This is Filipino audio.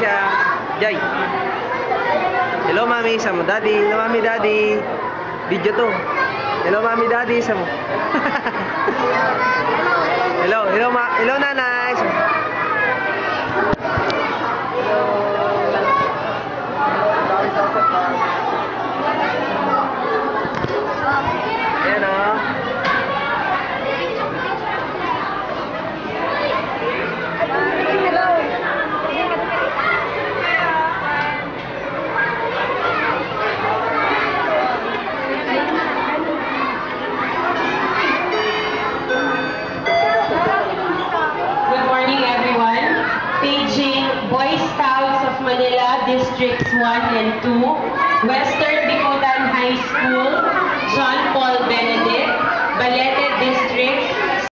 siya. Jay. Hello, mami. Sa mo, daddy. Hello, mami, daddy. Video to. Hello, mami, daddy. Sa mo. hello, hello, ma hello, nanay. Sa mo. Ayan, Paging Boy Scouts of Manila Districts 1 and 2, Western Bicotan High School, John Paul Benedict, Balete